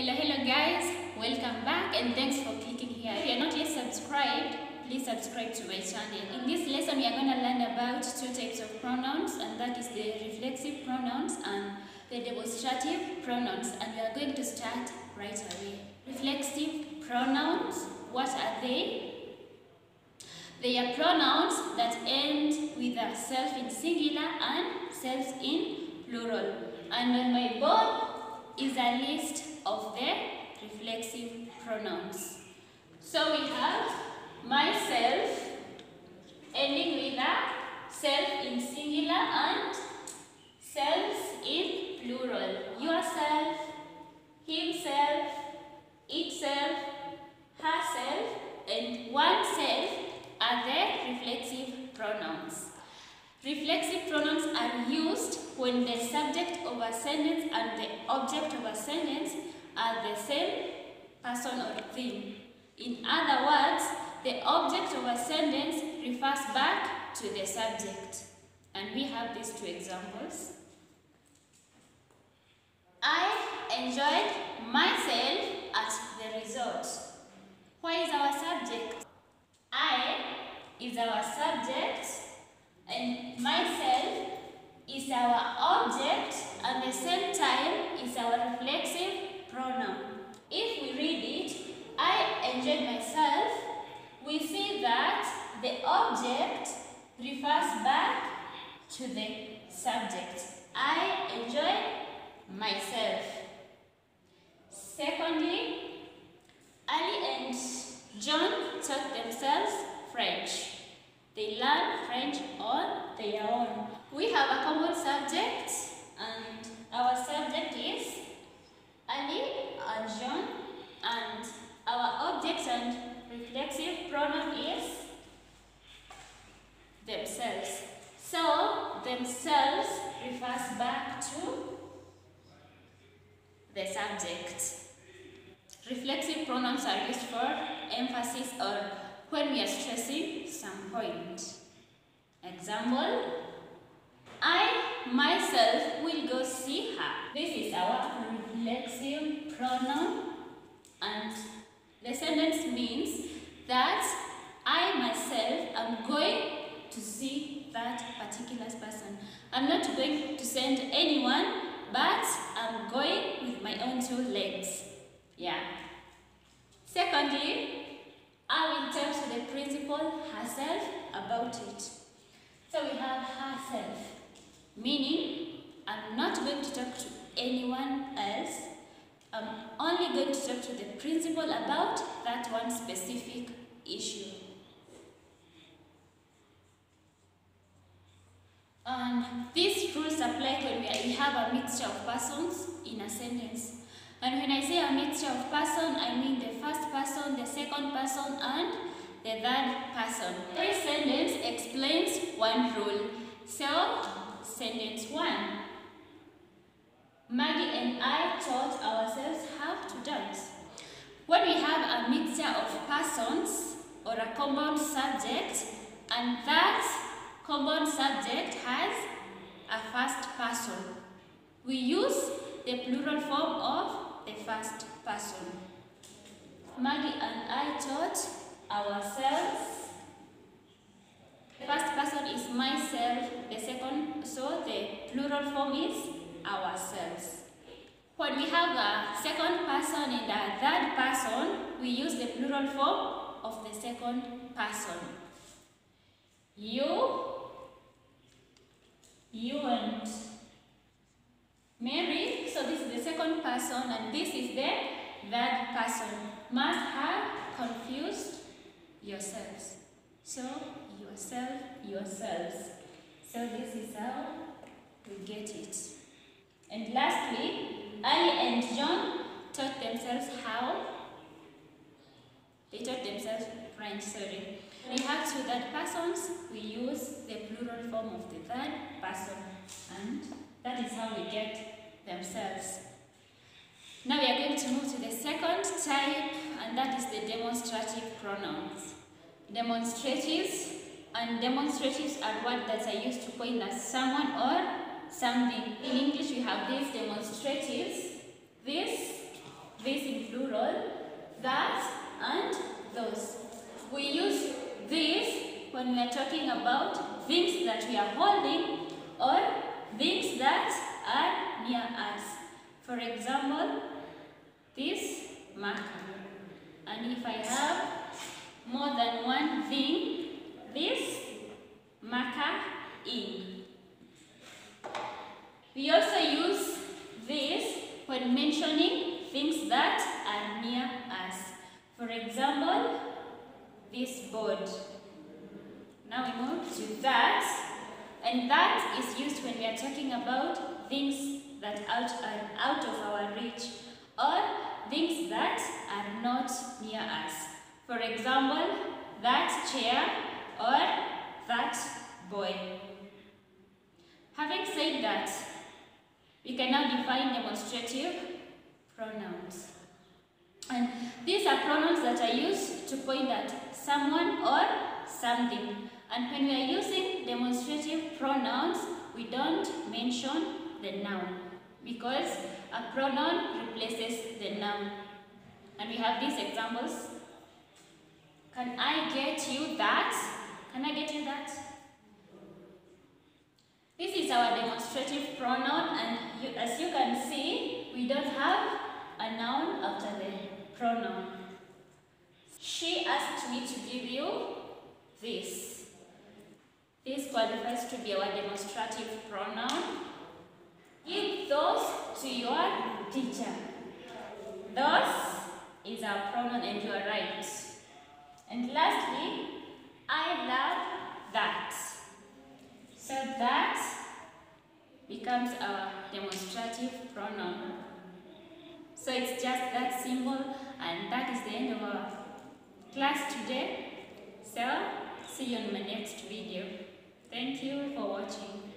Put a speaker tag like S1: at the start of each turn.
S1: Hello, hello guys, welcome back and thanks for clicking here. If you're not yet subscribed, please subscribe to my channel. In this lesson, we are going to learn about two types of pronouns and that is the reflexive pronouns and the demonstrative pronouns and we are going to start right away. Reflexive pronouns, what are they? They are pronouns that end with a self in singular and self in plural. And on my board is a list of the reflexive pronouns. So we have myself ending with a self in singular and selves in plural. Yourself, himself, itself, herself, and oneself are the reflexive pronouns. Reflexive pronouns are used when the subject of a sentence and the object of a sentence are the same person or thing. In other words, the object of a sentence refers back to the subject. And we have these two examples. I enjoyed myself at the resort. Why is our subject? I is our subject and myself is our object and the same time is our reflexive pronoun. If we read it, I enjoyed myself, we see that the object refers back to the subject. I enjoy myself. Secondly, Ali and John taught themselves French. They learn French on their own. We have a common subject and our subject is Ali and John and and reflexive pronoun is themselves. So themselves refers back to the subject. Reflexive pronouns are used for emphasis or when we are stressing some point. Example, I myself will go see her. This is our reflexive pronoun and the sentence means that I myself am going to see that particular person. I'm not going to send anyone, but I'm going with my own two legs. Yeah. Secondly, I will tell to the principal herself about it. So we have herself, meaning I'm not going to talk to anyone else. I'm only going to talk to the principal about that one specific issue. And these rules apply when we have a mixture of persons in a sentence. And when I say a mixture of person, I mean the first person, the second person, and the third person. Every sentence explains one rule. So, sentence one. Maggie and I taught ourselves how to dance. When we have a mixture of persons or a common subject, and that common subject has a first person, we use the plural form of the first person. Maggie and I taught ourselves. The first person is myself, the second, so the plural form is ourselves. When we have a second person and a third person, we use the plural form of the second person. You, you and Mary, so this is the second person and this is the third person. Must have confused yourselves. So, yourself, yourselves. So this is how we get it. And lastly, Ali and John taught themselves how? They taught themselves French, sorry. We have two third persons, we use the plural form of the third person. And that is how we get themselves. Now we are going to move to the second type, and that is the demonstrative pronouns. Demonstratives and demonstratives are words that are used to point at someone or something. In English, we have these demonstratives, this, this and those. We use these when we are talking about things that we are holding or things that are near us. For example, this marker. And if I have more than one thing, this marker in. We also use this when mentioning things that are near for example, this board. Now we move to that. And that is used when we are talking about things that out are out of our reach or things that are not near us. For example, that chair or that boy. Having said that, we can now define demonstrative pronouns. And these are pronouns that are used to point at someone or something. And when we are using demonstrative pronouns, we don't mention the noun because a pronoun replaces the noun. And we have these examples. Can I get you that? Can I get you that? This is our demonstrative pronoun and you, as you can see, we don't have a noun pronoun. She asked me to give you this. This qualifies to be our demonstrative pronoun. Give those to your teacher. Those is our pronoun and you are right. And lastly, I love that. So that becomes our demonstrative it's just that simple, and that is the end of our class today. So, see you in my next video. Thank you for watching.